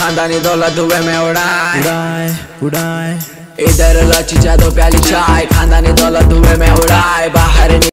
खानदानी दौलत हुए में उड़ाए। उड़ाए उड़ाए। इधर लची जादो प्याली चाय खानदानी दौलत हुए में उड़ाए। बाहर